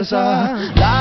casa. La